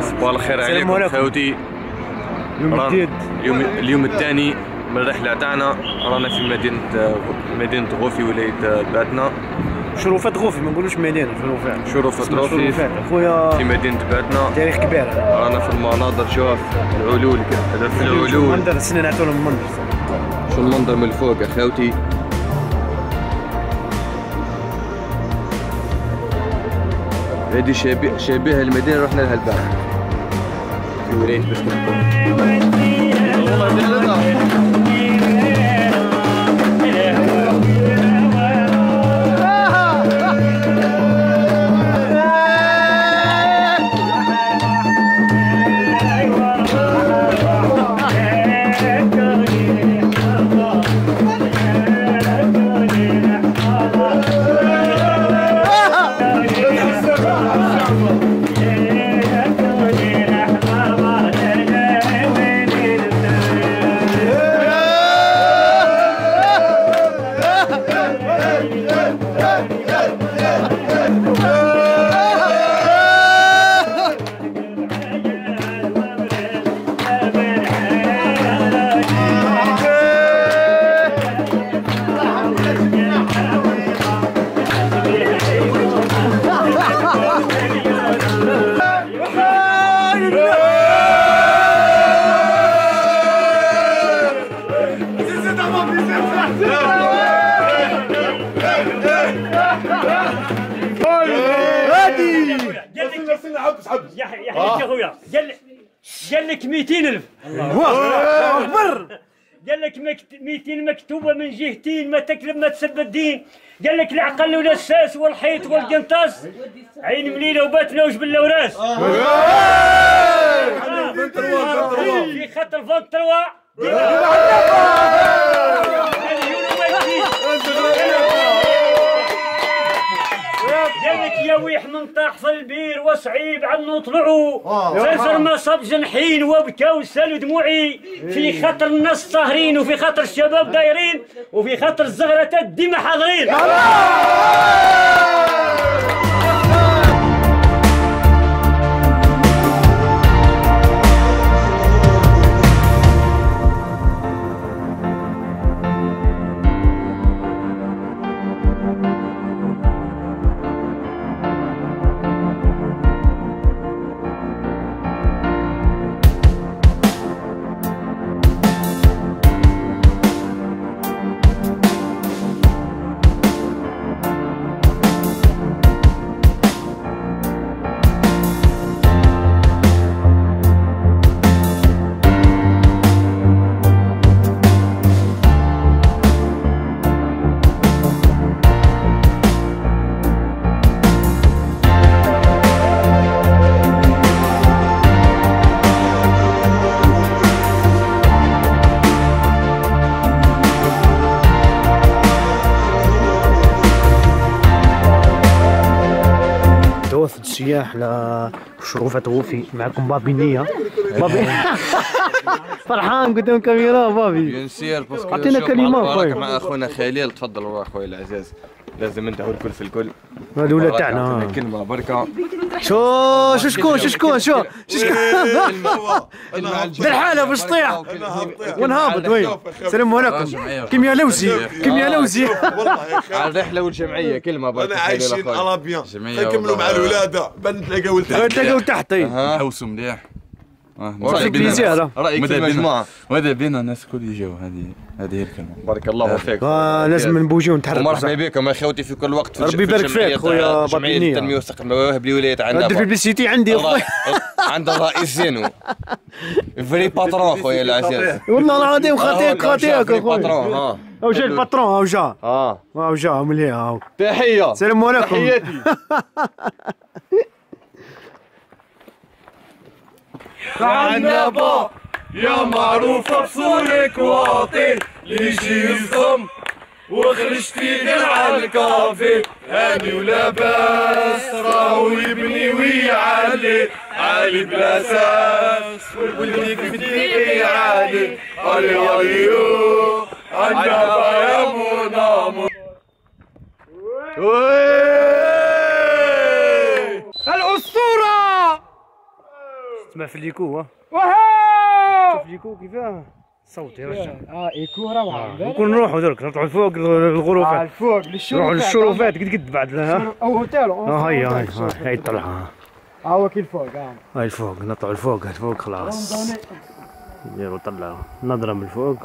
صباح الخير عليكم. خوتي. يوم جديد. اليوم اليوم الثاني من الرحله تاعنا. رانا في مدينة مدينة غوفي ولاية باتنا. شروفات غوفي ما نقولوش مدينة شروفات شرفة اسمها غوفي. اخويا في مدينة باتنا. تاريخ كبير. رانا في المناظر شوف العلول. هذا في العلول. منظر السنة نعطوا لهم منظر. شو المنظر من الفوق يا هذه شبيه شبيه المدينة رحنا لها البارح في ولايه بسكت 200000 الله أكبر. قال لك 200 مكتوبة من جهتين ما تكذب ما تسب الدين. قال لك العقل ولا الساس والحيط والقنطاس. عين مليلة وباتنا وجبل وراس. آه. آه. آه. في خط الفوق تروى. ويح من طاح في البير وصعيب عنه طلعوا زرزر ما صب جنحين وبكى وسالوا دموعي. في خاطر الناس طاهرين وفي خاطر الشباب دايرين وفي خاطر الزغرة الدمى حاضرين السياح لشروفات غوفي معكم بابي نية. بابي. فرحان قدام كاميرا بابي. شوف كلمة مع- أخوي. مع أخونا خليل تفضل والله أخوي العزيز. لازم انت هو الكل في الكل. أعطينا تاعنا. كلمه بركة. شو شو شكون شو شكون شو شو شكون؟ بالحالة باش تطيح ونهابط وي. السلام عليكم. كيم يا لوزي كيم يا لوزي. على الرحلة والجمعية كلمة بركة أنا عايشين أخوي. على بيان. جميع نكملوا مع. الولادة. بنتلاقاو لتحت. تلاقوا تحت طيب حوسوا مليح رايك في المجموعه ماذا بينا الناس الكل يجوا هذه هذه هي الكلمة بارك الله فيك آه، لازم نبوجيو نتحركوا ومرحبا صح. بكم اخوتي في كل وقت في ربي يبارك فيك، خويا جمعيه. التنميه والثقافه المواهب ندير عندنا بيبليسيتي عندي عند الرئيس زينو فري باترون خويا العزيز والله العظيم خاطيك خاطيك باترون ها أو جا الباترون أو جا آه أو جا مليح تحيه السلام عليكم تحياتي عنبة يا معروفة بصورك واطي ليجي الصم وخرجتي درع الكافي هاني ولاباس راهو يبني ويعلي عالي بلا ساس في ديقي عالي علي عليو عنبة يا منامو اسمع في l'écho ها؟ شوف l'écho كيفاه. صوت يرجع آه إيكو روعه نكون نروحوا درك نطلعوا الفوق الغرفات الفوق نروحوا للشروفات للشروفات قد قد بعد ها؟ أو اوتيل آه هيا هاي هاي طلع ها؟ آه هو كي الفوق آه. هاي الفوق نطلعوا الفوق الفوق خلاص. نديروا طلعوا من الفوق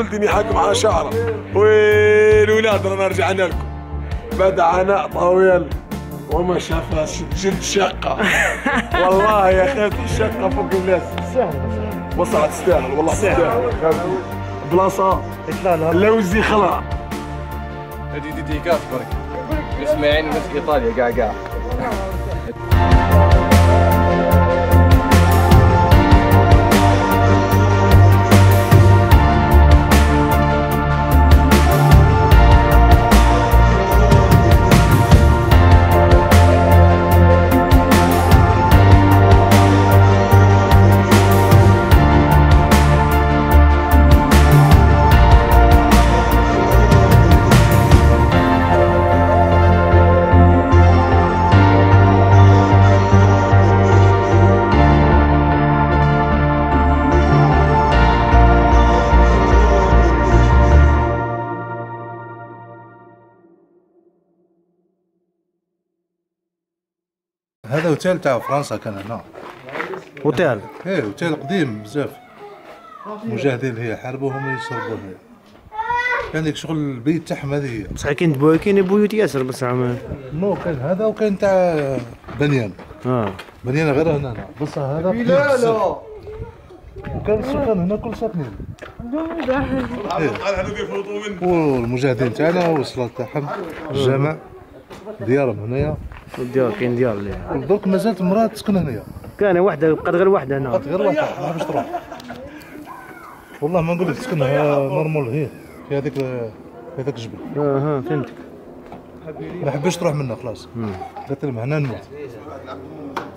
ولدي حق مع شعره. وين ولاد رانا رجعنا لكم. بعد عناء طويل. وما شافها جد شقة. والله يا خالتي شقة فوق الناس. بصرة تستاهل والله تستاهل بلاصة. لوزي خلع هذه ديديكاس برك. اسماعيل ناس إيطاليا كاع كاع اوتيل تاع فرنسا كان هنا اوتيل إيه اوتيل قديم بزاف مجاهدين هي حاربوهم يصربوا هنا كان ديك شغل البيت تاعهم هذه هي بصح كاين بو كاين بيوت ياسر بس عمان نو كان هذا وكان تاع بنيان آه بنيان غير هنا بصح هذا قديم بزاف. وكان السكان هنا كل ساكنين إيه. والمجاهدين تاعنا والصلاة تاعهم الجامع ديارهم هنايا ديار كاين ديار اللي درك مازالت المراه تسكن هنايا. كان وحده بقات غير وحده هنا. بقات غير واحد ما باش تروح. والله ما نقول لك تسكن نورمال هي في هذيك في هذاك الجبل آه ها فهمتك. ما حبش تروح منها خلاص. قالت لهم هنا نموت.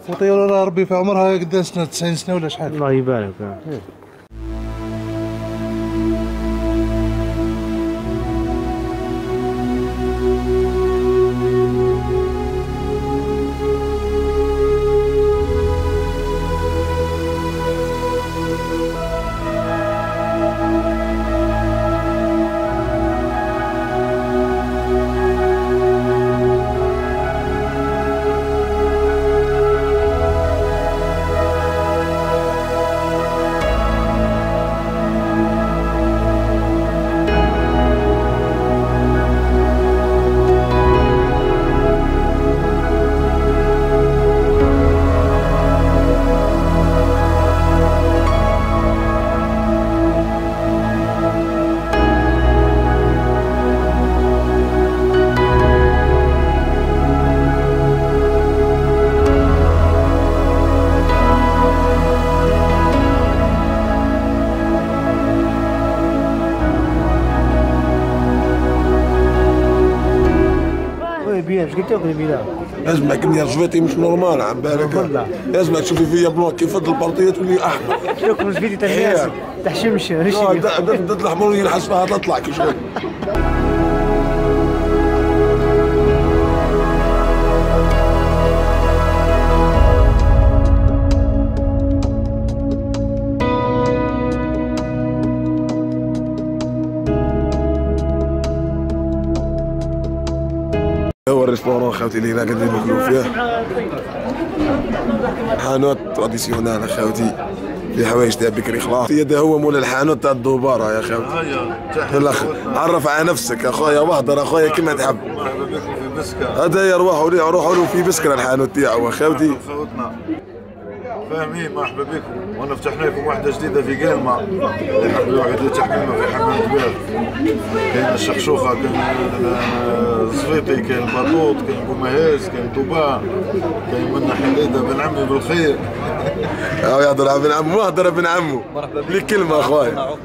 فطيرة ربي في عمرها قد سنة 90 سنة ولا شحال؟ الله يبارك. لك بلا لازم كمية رجفاتي مش نورمال عم بالك لازم تشوفي فيا بلوك كيف هاد البارتيه تولي أحمر. شوف الفيديو تاع الناس تاع شمش لا الحمر ينحس فيها تطلع كي شغل هو ال restaurant خاوتي اللي هنا قاعدين ناكلو فيه حانوت traditionnel خاوتي في حوايج تاع بكري خلاص. هذا هو مول الحانوت تاع الدوبارة يا أخي الاخ عرف على نفسك أخويا واهدر أخويا كما تحب. هذا يا روحوا لي روحوا له في بسكر الحانوت تاعو اخوتي فاهمين مرحبا بكم. وأنا فتحنا لكم واحدة جديدة في قلمة. اللي حبوا يوحدوا تحميمة في حمام كبير. كاين الشخشوخة كاين الزفيطي كاين البطوط كاين بومهيز كاين توبا كاين منا حليدة بن عمي بالخير أو يهضر على ابن عمو يهضر ابن عمو. مرحبا بك. لي كلمة أخويا.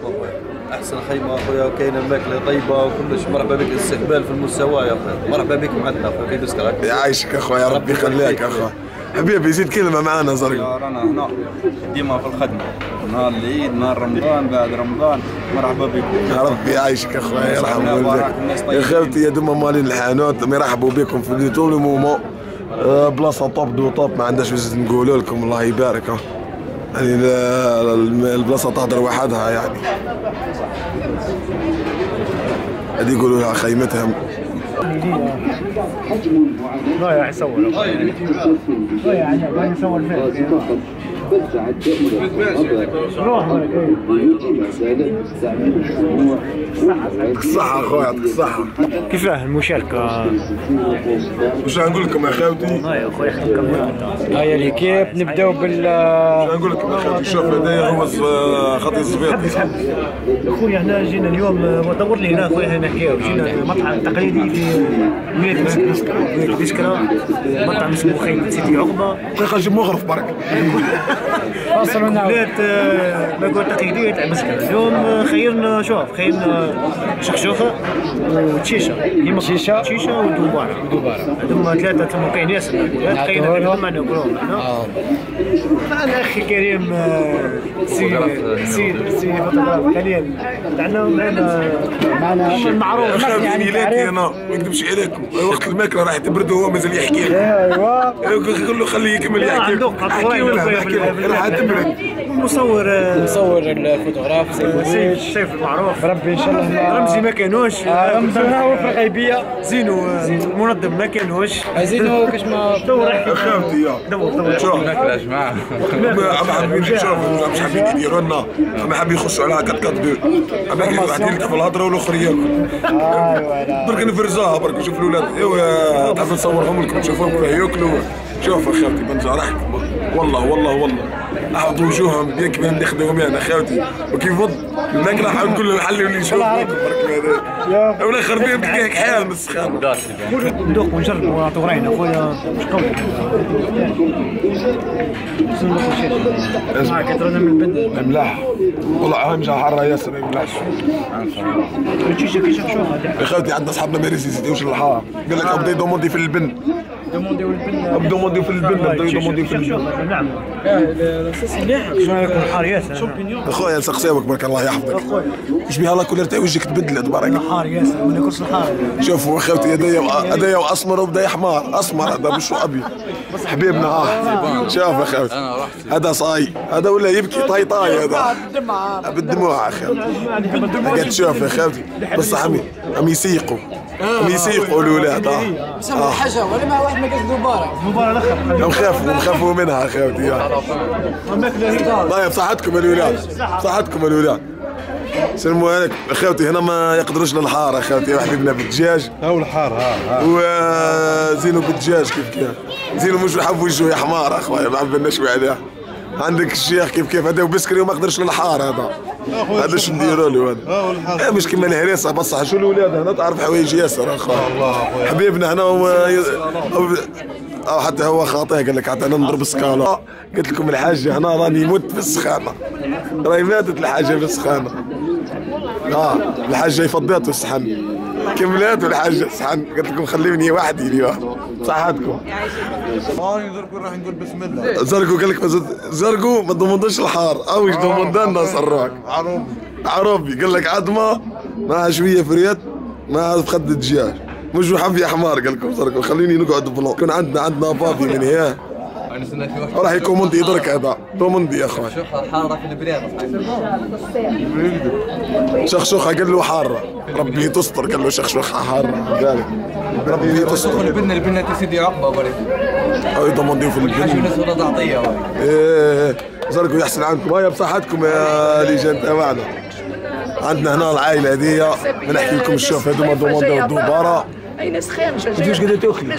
أحسن خيمة أخويا وكاينه الماكلة طيبة وكلش. مرحبا بك الاستقبال في المستوى يا أخويا. مرحبا بكم عندنا أخويا. في بسكر يعيشك أخويا ربي يخليك أخويا. حبيبي زيد كلمة معانا زرقاء رانا هنا ديما في الخدمة. نهار العيد نهار رمضان بعد رمضان. مرحبا بكم يا ربي يعيشك اخويا يرحم والديك. يا خالتي يا دوما مالين الحانوت مرحبوا بكم في طول المومو آه، بلاصة توب دو توب ما عندناش واش نقولوا لكم الله يبارك. يعني ال- الم- البلاصة تهضر وحدها يعني. هذه يقولوا لها خيمتهم. لا يا يصور ما يصور فيك ولك يعطيك الصحه اخويا يعطيك الصحه كيفاه المشاركة؟ واش نقول لكم يا خاوتي هاي ليكيب نبداو بال واش نقول لكم يا خاوتي شوف هذايا هو الز- خطي الزبيط أخويا هنا جينا اليوم آه، دور لي هنا أخويا هنا نحكيو جينا مطعم تقليدي في ولايه بسكرة مطعم اسمه خيمة سيدي عقبة. دقيقة نجيب مغرف برك. ولايه آه، ماكله تقليدية تاع بسكرة اليوم آه، خيرنا شوف خيرنا شخشوخة وتشيشة. كيما تشيشة. تشيشة ودوبارة. ودوبارة. هذوما ثلاثة كاين ياسر. خيرنا هذوما ناكلوهم هنا معنا أخي كريم آه، سي سي سي فوتوغراف كريم تاعنا معنا. معنا. المعروف. خاوتي ليلاتي أنا. ما نكذبش عليكم. وقت الماكلة راح تبرد وهو مازال يحكي. ايوا قول له خليه يكمل يحكي. عنده احكي قطورين ولا أخويا احكي في ال- راح تبرد مصور مصور الفوتوغراف سيف السيف المعروف. ربي إن شاء الله. رمزي ما كانوش. رمزي هو في الغيبيه زينو. آه، المنظم ما كانوش. عايزينه كاش ما دور احكي خاوتي يا. دور دور. شوف ناكل يا جماعة ما ما حابين يشوفوا مش حابين يديروا لنا ما حابين يخشوا على 4 4 2 أما واحد يلقى في الهضرة والآخر ياكل. برك نفرزوها برك نشوف الأولاد. إيوا تعرف نصورهم لكم تشوفوهم ياكلوا. شوف بنزع راحتك والله والله والله. أحط وجوههم بيان كيما نخدمهم أنا خالتي وكيف وض الماكله حاول كل الحل اللي نشوف ولا خربين دقيق حال من السخان ندوق ونجرب طورين أخويا مش قوي. ما كثرنا من البند ملاح والله أهم شيء حاره ياسر ملاح الشيشه كي شخشوخه يا خالتي عندنا أصحابنا ماريس يزيدوش الحاره قال لك ابدا يدوموندي في البن. دوموندي في البن ابدا يدوموندي في البن نعم شنو يكون حار ياسر أخويا نسقسيوك برك الله يحفظك. واش بها الله كل تاع وجهك تبدلت برك حار ياسر ما ناكلش الحار شوفوا اخوتي هدايا هدايا وأسمر وبدا حمار. أسمر هذا مش ابيض حبيبنا آه. شوف اخوتي هذا صاي. هذا ولا يبكي طاي طاي هذا. بالدموع اخوتي تشوف يا اخوتي بصح عم عم يسيقوا عم يسيقوا الاولاد آه آه. حاجة ولا ما واحد ما قال دوباره مباراة الآخر نخافوا نخافوا منها اخوتي آه. طيب صحتكم الولاد صحتكم الولاد سلموا عليك. اخوتي هنا ما يقدروش للحار اخوتي حبيبنا بالدجاج. هاو الحار ها ها. وزينو بالدجاج كيف كيف. زينو مش حب وجهه يا حمار اخويا ما عبناش عليه. عندك الشيخ كيف كيف. هذا وبسكري وما قدرش للحار هذا. هذا شو نديروا له هذا إيه مش كيما الهريسة بصح شو الاولاد هنا؟ تعرف حوايج ياسر اخويا حبيبنا هنا هو أو حتى هو خاطئ قال لك حتى أنا نضرب سكالا قلت لكم الحاجة هنا راني مت في السخانة. راهي ماتت الحاجة في السخانة. آه الحاجة يفضيت في الصحن كملات الحاجة الصحن قلت لكم خليني وحدي اليوم. صحتكم. هاني درك راح نقول بسم الله. زرقو قال لك زرقو ما تضمنش الحار. أو إيش ضمن صروك. عروب عربي قال لك عظمة مع شوية فريت مع فخد الدجاج مش حبي حمار قال لكم صركم خليني نقعد بلون كون عندنا عندنا بابي من هنا. راح يكون يدرك هذا تو مندي يا اخوان حارة في البلاد شخشوخه قال له حارة. ربي تستر قال له شخشوخه حارة. قال ربي تستر. البنة البنة سيدي عقبة بريك أيضا مضيف البن ولا تعطية إيه. زرقوا يحسن عنكم. هيا بصحتكم يا ليجان تبعنا عندنا هنا العائلة هذه نحكي لكم الشوف. هذوما دوموندي والدوباره أي ناس خير أنت واش قاعدة تأكلي؟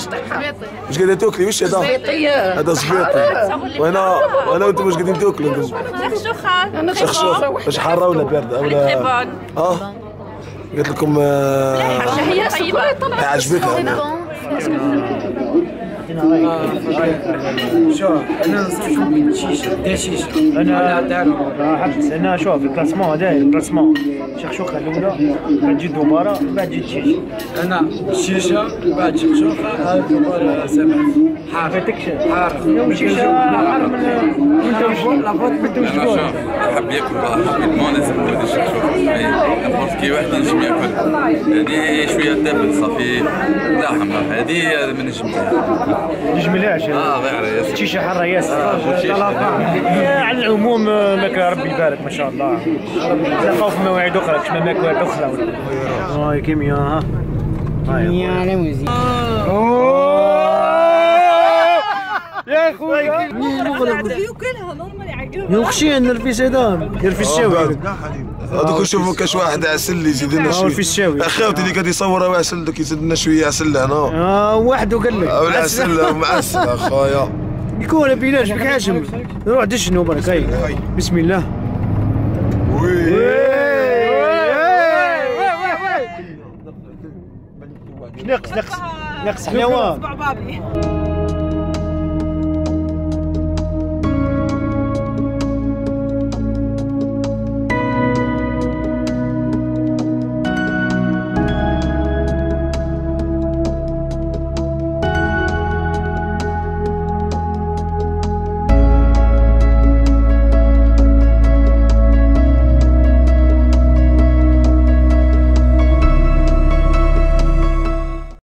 واش قاعدة تأكلي؟ وش هذا؟ زبيطية. هذا زبيطي وأنا وأنا وأنتم واش قاعدين تأكلوا؟ أنتم؟ شخشوخة شخشوخ واش حارة ولا باردة ولا آه. قلت لكم آه، هي طيبة عجبتها. أنا. شوف أنا نصحكم شيشه دير شيشه أنا حبس أنا شوف الكلاسمون هذا الكلاسمون شخشوخه الاولى بعد تجي دوباره بعد تجي شيشه أنا الشيشه بعد شخشوخه هذا دوباره سبع حار حار شيشه حار من توجور لافوت من توجور حب ياكل المون لازم ياكل الشكشوكه نابورت كي واحد ينجم ياكل هذه شوية تابل صافي لحم هذه ما نجمش نجملاش. آه غير ياسر. شيشه حاره ياسر. آه،. على العموم آه، ماكله ربي يبارك ما شاء الله. نلقاو في مواعيد أخرى كش ما ماكلة أخرى. ولا هاي كيمياء ها. كيمياء على موزيك يا خويا. يوخشي نرفيس هذا يرفي الشاوي هذوك نشوفوا كاش واحد عسل يزيد لنا آه، شوية. في الشاوي. اخوتي اللي قاعد يصور هو عسل دوك يزيد لنا شوية عسل هنا. آه واحد وقال لك. ولا عسل. معسل اخويا يكون بيناش بك حاشم روح دشنو برك هاي. بسم الله. نقص نقص نقص حلاوة.